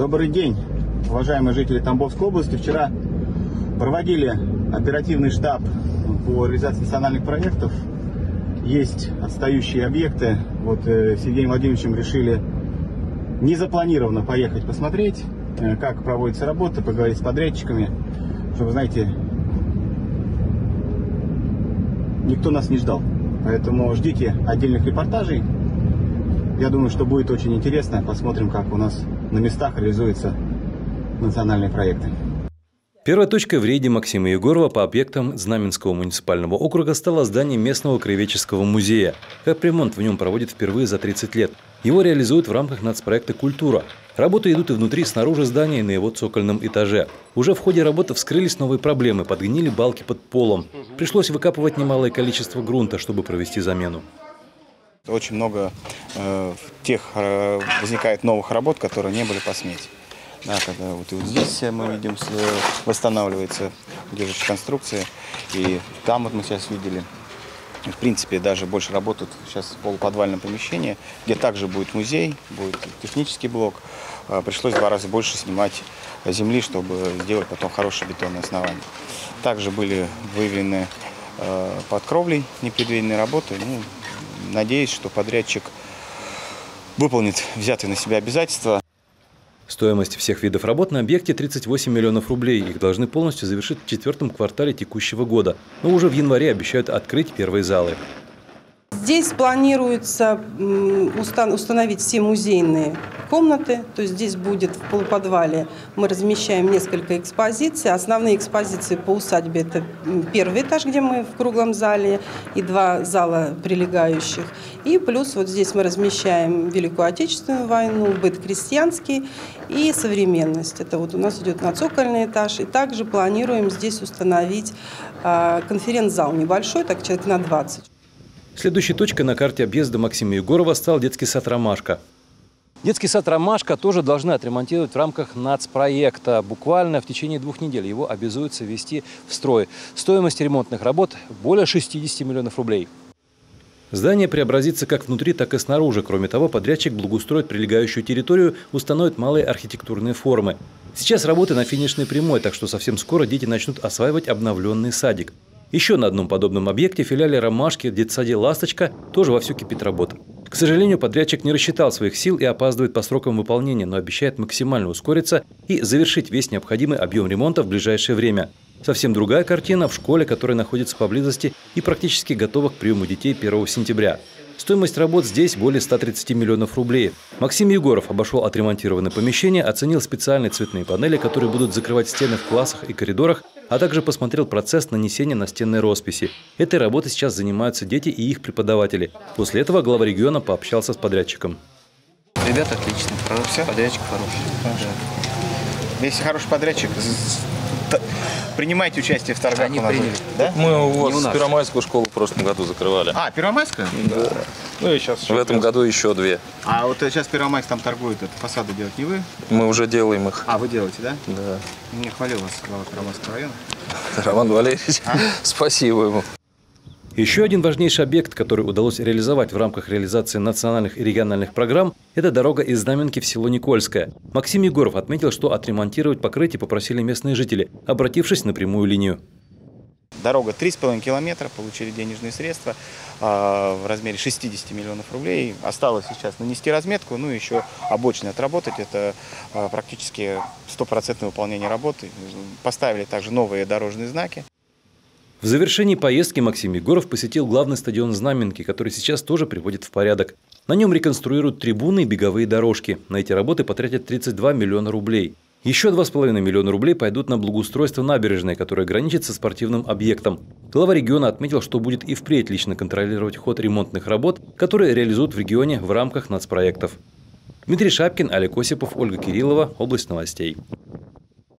Добрый день, уважаемые жители Тамбовской области. Вчера проводили оперативный штаб по реализации национальных проектов. Есть отстающие объекты. Вот э, с Евгением Владимировичем решили незапланированно поехать посмотреть, э, как проводится работа, поговорить с подрядчиками, чтобы, знаете, никто нас не ждал. Поэтому ждите отдельных репортажей. Я думаю, что будет очень интересно. Посмотрим, как у нас на местах реализуются национальные проекты. Первой точкой в рейде Максима Егорова по объектам Знаменского муниципального округа стало здание местного краеведческого музея. Капремонт в нем проводит впервые за 30 лет. Его реализуют в рамках нацпроекта «Культура». Работы идут и внутри, снаружи здания, и на его цокольном этаже. Уже в ходе работы вскрылись новые проблемы, подгнили балки под полом. Пришлось выкапывать немалое количество грунта, чтобы провести замену. Очень много э, тех э, возникает новых работ, которые не были по смете. Да, когда вот, и вот здесь мы видим, восстанавливается держащая конструкция, и там вот мы сейчас видели, в принципе, даже больше работают сейчас в полуподвальном помещении, где также будет музей, будет технический блок. А, пришлось в два раза больше снимать земли, чтобы сделать потом хорошее бетонное основание. Также были выявлены э, под кровлей непредвиденные работы. Ну, надеюсь, что подрядчик выполнит взятые на себя обязательства. Стоимость всех видов работ на объекте 38 миллионов рублей. Их должны полностью завершить в четвертом квартале текущего года. Но уже в январе обещают открыть первые залы. Здесь планируется установить все музейные комнаты. То есть здесь будет в полуподвале мы размещаем несколько экспозиций. Основные экспозиции по усадьбе – это первый этаж, где мы в круглом зале, и два зала прилегающих. И плюс вот здесь мы размещаем Великую Отечественную войну, быт крестьянский и современность. Это вот у нас идет на цокольный этаж. И также планируем здесь установить а, конференц-зал небольшой, так человек на 20. Следующей точкой на карте объезда Максима Егорова стал детский сад «Ромашка». Детский сад «Ромашка» тоже должны отремонтировать в рамках нацпроекта. Буквально в течение двух недель его обязуются ввести в строй. Стоимость ремонтных работ более 60 миллионов рублей. Здание преобразится как внутри, так и снаружи. Кроме того, подрядчик благоустроит прилегающую территорию, установит малые архитектурные формы. Сейчас работы на финишной прямой, так что совсем скоро дети начнут осваивать обновленный садик. Еще на одном подобном объекте, филиале «Ромашки» в детсаде «Ласточка» тоже вовсю кипит работа. К сожалению, подрядчик не рассчитал своих сил и опаздывает по срокам выполнения, но обещает максимально ускориться и завершить весь необходимый объем ремонта в ближайшее время. Совсем другая картина в школе, которая находится поблизости и практически готова к приему детей 1 сентября. Стоимость работ здесь более 130 миллионов рублей. Максим Егоров обошел отремонтированное помещение, оценил специальные цветные панели, которые будут закрывать стены в классах и коридорах, а также посмотрел процесс нанесения настенной росписи. Этой работой сейчас занимаются дети и их преподаватели. После этого глава региона пообщался с подрядчиком. Ребята отлично, все? подрядчик хороший. Хорошо. Если хороший подрядчик, принимайте участие в торгах Они у нас. Приняли. Да? Мы у вас Первомайскую школу в прошлом году закрывали. А, Первомайская? Да. Ну и сейчас В этом году еще две. А вот сейчас Первомайск там торгует, это фасады делать не вы? Мы уже делаем их. А, вы делаете, да? Да. Не хвалил вас глава Первомайского района. Роман Валерьевич, а? спасибо ему. Еще один важнейший объект, который удалось реализовать в рамках реализации национальных и региональных программ, это дорога из Знаменки в село Никольское. Максим Егоров отметил, что отремонтировать покрытие попросили местные жители, обратившись на прямую линию. Дорога 3,5 километра, получили денежные средства э, в размере 60 миллионов рублей. Осталось сейчас нанести разметку, ну и еще обочины отработать. Это э, практически стопроцентное выполнение работы. Поставили также новые дорожные знаки. В завершении поездки Максим Егоров посетил главный стадион Знаменки, который сейчас тоже приводит в порядок. На нем реконструируют трибуны и беговые дорожки. На эти работы потратят 32 миллиона рублей. Еще 2,5 миллиона рублей пойдут на благоустройство набережной, которая граничит со спортивным объектом. Глава региона отметил, что будет и впредь лично контролировать ход ремонтных работ, которые реализуют в регионе в рамках нацпроектов. Дмитрий Шапкин, Олег Осипов, Ольга Кириллова. Область новостей.